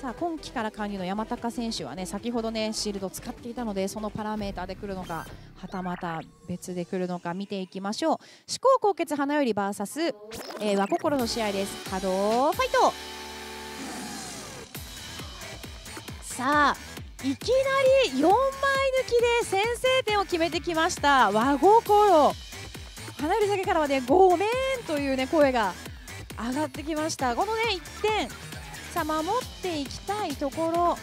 さあ今季から加入の山高選手はね先ほどねシールド使っていたのでそのパラメーターで来るのかはたまた別で来るのか見ていきましょう。思考高血花より VS、えー、和心の試合です。稼働ファイト。さあいきなり4枚抜きで先制点を決めてきました。和心。花より先からはねごめんというね声が上がってきました。このね1点。さあ守っていきたいところ。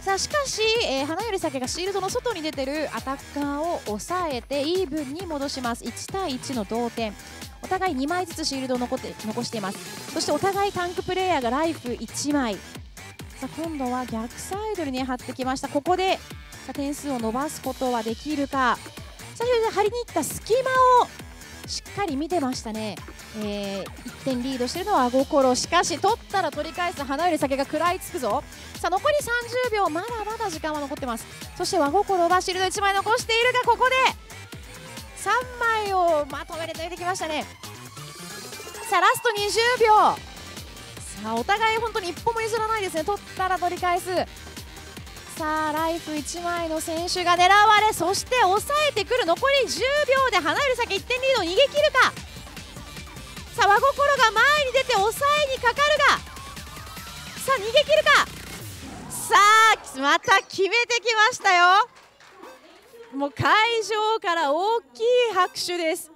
さあしかし、えー、花より先がシールドの外に出てる。アタッカーを抑えてイーブンに戻します。1対1の同点。お互い2枚ずつシールドを残って残しています。そしてお互いタンクプレーヤーがライフ1枚。さあ今度は逆サイドに張ってきました。ここでさ点数を伸ばすことはできるか。先ほど張りに行った隙間をしっかり見てましたね、えー、1点リードしているのは心。しかし取ったら取り返す。花より先が食らいつくぞ。さあ残り30秒。まだまだ時間は残ってます。そして和心はシールド1枚残しているがここで3枚をまとめて出てきましたね。さあラスト20秒。さあお互い本当に一歩も譲らないですね。取ったら取り返す。さあライフ1枚の選手が狙われそして抑えてくる。残り10秒で離れる先1点リードを逃げ切るか。さあ和心が前に出て抑えにかかるがさあ逃げ切るか。さあまた決めてきましたよ。もう会場から大きい拍手です。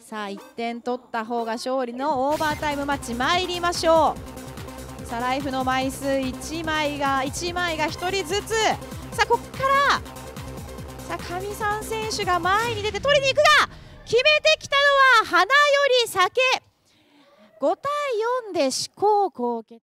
さあ1点取った方が勝利のオーバータイムマッチ参りましょう。さあライフの枚数1枚が1枚が1人ずつ。さあここからさあ上さん選手が前に出て取りに行くが決めてきたのは花より酒。5対4で思考高決